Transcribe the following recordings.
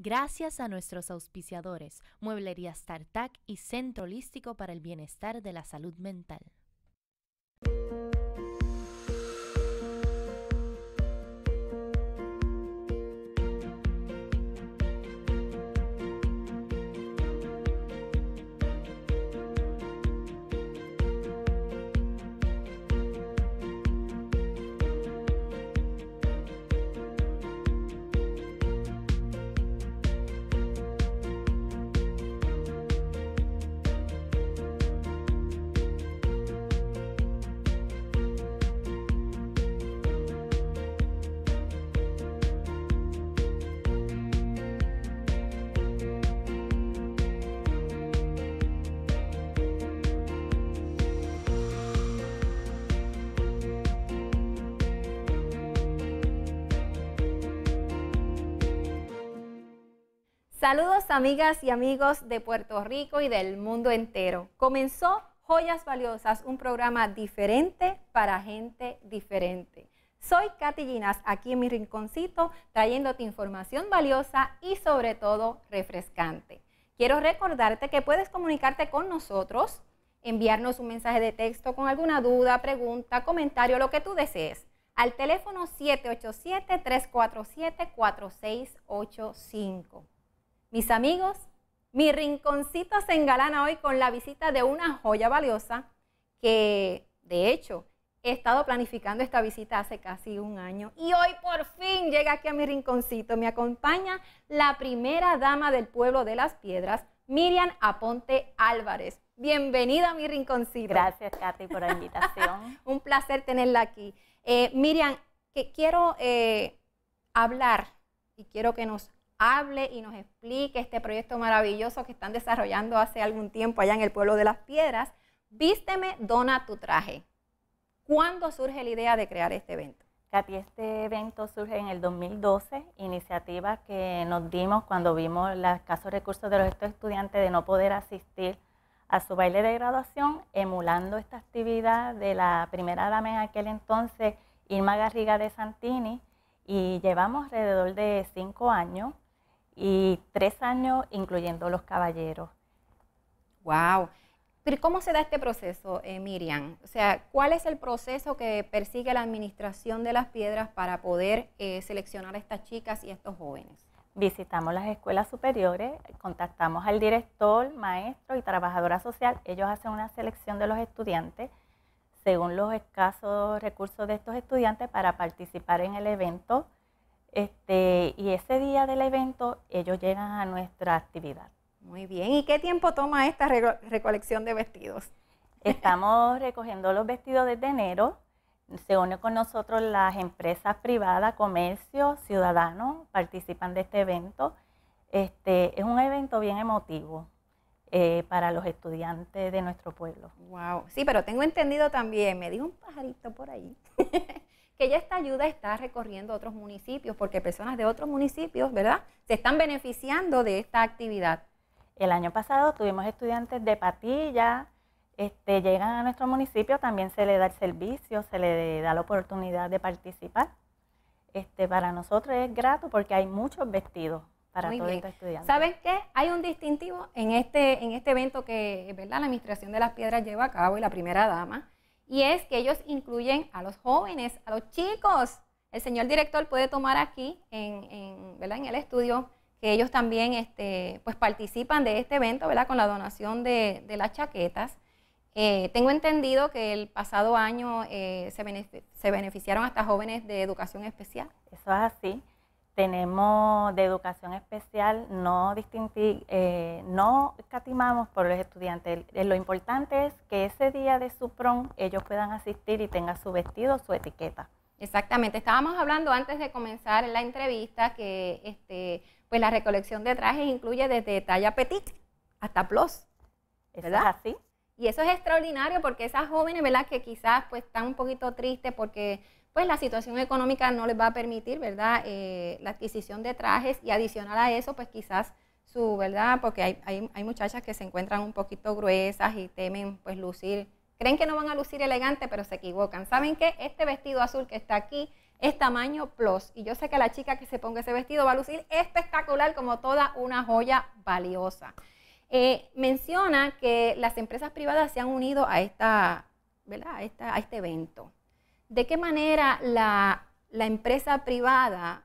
Gracias a nuestros auspiciadores, Mueblería StarTac y Centro Holístico para el Bienestar de la Salud Mental. Saludos amigas y amigos de Puerto Rico y del mundo entero. Comenzó Joyas Valiosas, un programa diferente para gente diferente. Soy Katy Ginas, aquí en mi rinconcito, trayéndote información valiosa y sobre todo refrescante. Quiero recordarte que puedes comunicarte con nosotros, enviarnos un mensaje de texto con alguna duda, pregunta, comentario, lo que tú desees, al teléfono 787-347-4685. Mis amigos, mi rinconcito se engalana hoy con la visita de una joya valiosa que, de hecho, he estado planificando esta visita hace casi un año y hoy por fin llega aquí a mi rinconcito. Me acompaña la primera dama del pueblo de las piedras, Miriam Aponte Álvarez. Bienvenida a mi rinconcito. Gracias, Katy, por la invitación. un placer tenerla aquí. Eh, Miriam, que quiero eh, hablar y quiero que nos hable y nos explique este proyecto maravilloso que están desarrollando hace algún tiempo allá en el pueblo de las piedras. Vísteme, dona tu traje. ¿Cuándo surge la idea de crear este evento? Katy, este evento surge en el 2012, iniciativa que nos dimos cuando vimos los escasos recursos de los estudiantes de no poder asistir a su baile de graduación, emulando esta actividad de la primera dama en aquel entonces, Irma Garriga de Santini, y llevamos alrededor de cinco años y tres años incluyendo los caballeros. ¡Wow! Pero ¿cómo se da este proceso, eh, Miriam? O sea, ¿cuál es el proceso que persigue la administración de las piedras para poder eh, seleccionar a estas chicas y a estos jóvenes? Visitamos las escuelas superiores, contactamos al director, maestro y trabajadora social. Ellos hacen una selección de los estudiantes según los escasos recursos de estos estudiantes para participar en el evento este, y ese día del evento ellos llegan a nuestra actividad. Muy bien. ¿Y qué tiempo toma esta recolección de vestidos? Estamos recogiendo los vestidos desde enero. Se une con nosotros las empresas privadas, comercio, ciudadanos, participan de este evento. Este, es un evento bien emotivo eh, para los estudiantes de nuestro pueblo. Wow, sí, pero tengo entendido también, me dijo un pajarito por ahí, que ya esta ayuda está recorriendo otros municipios, porque personas de otros municipios, ¿verdad?, se están beneficiando de esta actividad. El año pasado tuvimos estudiantes de Patilla, este, llegan a nuestro municipio, también se le da el servicio, se le da la oportunidad de participar. Este, para nosotros es grato porque hay muchos vestidos para todos estos estudiantes. ¿Saben qué? Hay un distintivo en este, en este evento que ¿verdad? la Administración de las Piedras lleva a cabo y la primera dama y es que ellos incluyen a los jóvenes, a los chicos. El señor director puede tomar aquí en, en el estudio que ellos también este, pues participan de este evento ¿verdad? con la donación de, las chaquetas. Eh, tengo entendido que el pasado año eh, se, se beneficiaron hasta jóvenes de educación especial. Eso es así tenemos de educación especial, no, eh, no escatimamos por los estudiantes. Lo importante es que ese día de su prom ellos puedan asistir y tengan su vestido, su etiqueta. Exactamente, estábamos hablando antes de comenzar la entrevista que este, pues la recolección de trajes incluye desde talla petit hasta plus. ¿Verdad? es así. Y eso es extraordinario porque esas jóvenes, ¿verdad? Que quizás pues están un poquito tristes porque pues la situación económica no les va a permitir, ¿verdad? Eh, la adquisición de trajes y adicional a eso, pues quizás su, ¿verdad? Porque hay, hay, muchachas que se encuentran un poquito gruesas y temen pues lucir, creen que no van a lucir elegante, pero se equivocan. ¿Saben qué? Este vestido azul que está aquí es tamaño plus. Y yo sé que la chica que se ponga ese vestido va a lucir espectacular como toda una joya valiosa. Eh, menciona que las empresas privadas se han unido a, esta, ¿verdad? a, este evento. ¿De qué manera la, empresa privada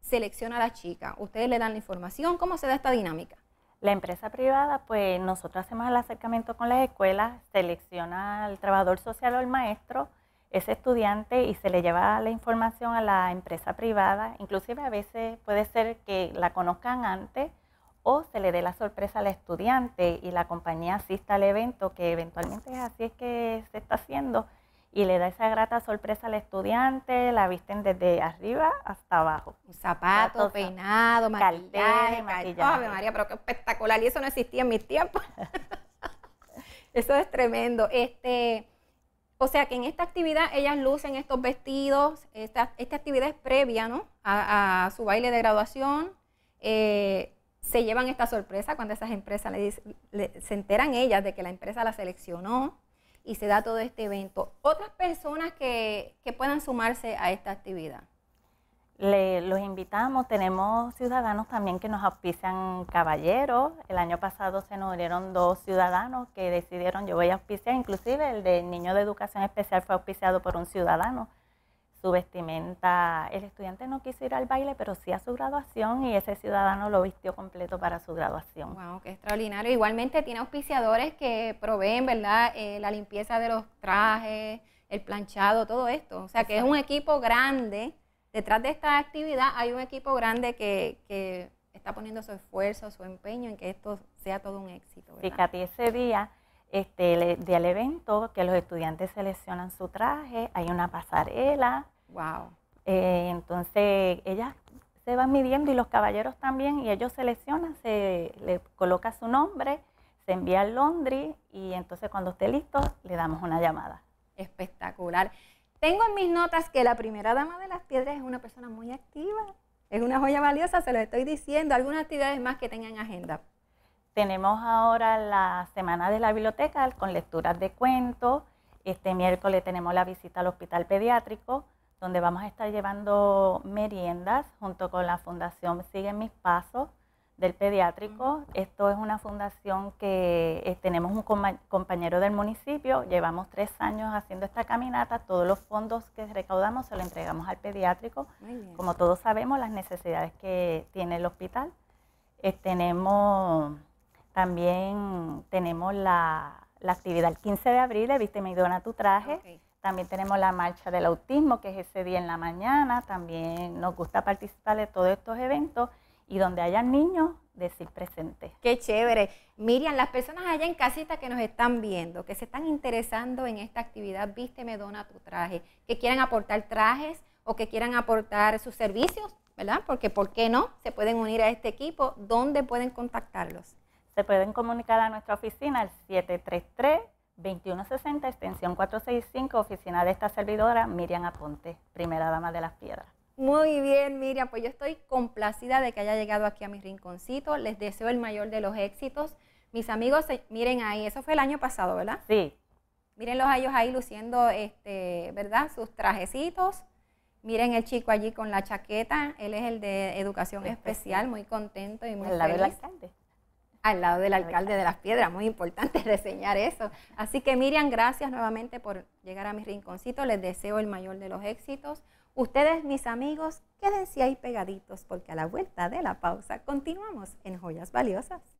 selecciona a la chica? ¿Ustedes le dan la información? ¿Cómo se da esta dinámica? La empresa privada, pues nosotros hacemos el acercamiento con las escuelas, selecciona al trabajador social o el maestro, ese estudiante y se le lleva la información a la empresa privada. Inclusive a veces puede ser que la conozcan antes o se le dé la sorpresa al estudiante y la compañía asista al evento, que eventualmente es así es que se está haciendo, y le da esa grata sorpresa al estudiante, la visten desde arriba hasta abajo. Un zapato, peinado, maquillaje, maquillaje. María, pero qué espectacular, y eso no existía en mis tiempos. eso es tremendo. Este, o sea que en esta actividad ellas lucen estos vestidos, esta, esta actividad es previa ¿no? a, su baile de graduación. Eh, se llevan esta sorpresa cuando esas empresas le, se enteran ellas de que la empresa la seleccionó y se da todo este evento. Otras personas que, que puedan sumarse a esta actividad. Le, los invitamos, tenemos ciudadanos también que nos auspician caballeros. El año pasado se nos unieron dos ciudadanos que decidieron, yo voy a auspiciar, inclusive el de niño de educación especial fue auspiciado por un ciudadano. Su vestimenta, el estudiante no quiso ir al baile, pero sí a su graduación y ese ciudadano lo vistió completo para su graduación. Wow, qué extraordinario. Igualmente tiene auspiciadores que proveen, ¿verdad? Eh, la limpieza de los trajes, el planchado, todo esto. O sea que es un equipo grande detrás de esta actividad hay un equipo grande que, está poniendo su esfuerzo, su empeño en que esto sea todo un éxito. Fíjate, ese día este, del evento, que los estudiantes seleccionan su traje, hay una pasarela. Wow. Eh, entonces, ellas se van midiendo y los caballeros también, y ellos seleccionan, se le coloca su nombre, se envía al Londres y entonces cuando esté listo le damos una llamada. Espectacular. Tengo en mis notas que la primera dama de las piedras es una persona muy activa. Es una joya valiosa, se lo estoy diciendo. Algunas actividades más que tengan agenda. Tenemos ahora la Semana de la Biblioteca con lecturas de cuentos. Este miércoles tenemos la visita al Hospital Pediátrico, donde vamos a estar llevando meriendas junto con la Fundación Sigue Mis Pasos del pediátrico. Esto es una fundación que eh, tenemos un compañero del municipio, llevamos tres años haciendo esta caminata, todos los fondos que recaudamos se los entregamos al pediátrico. Como todos sabemos, las necesidades que tiene el hospital. Eh, tenemos también tenemos la, actividad el 15 de abril de Viste mi dona tu traje. También tenemos la marcha del autismo, que es ese día en la mañana. También nos gusta participar de todos estos eventos y donde hayan niños, decir presente. Qué chévere. Miriam, las personas allá en casita que nos están viendo, que se están interesando en esta actividad, vísteme, dona tu traje, que quieran aportar trajes o que quieran aportar sus servicios, ¿verdad? Porque ¿por qué no? Se pueden unir a este equipo. ¿Dónde pueden contactarlos? Se pueden comunicar a nuestra oficina al 733 2160 extensión 465, oficina de esta servidora Miriam Aponte, primera dama de las piedras. Muy bien, Miriam, pues yo estoy complacida de que haya llegado aquí a mi rinconcito. Les deseo el mayor de los éxitos. Mis amigos, miren ahí, eso fue el año pasado, ¿verdad? Sí. Mírenlos a ellos ahí luciendo, este, ¿verdad? Sus trajecitos. Miren el chico allí con la chaqueta, él es el de educación especial, muy contento y muy Al lado del alcalde. Al lado del alcalde de las piedras, muy importante reseñar eso. Así que Miriam, gracias nuevamente por llegar a mi rinconcito, les deseo el mayor de los éxitos. Ustedes, mis amigos, quédense ahí pegaditos porque a la vuelta de la pausa continuamos en Joyas Valiosas.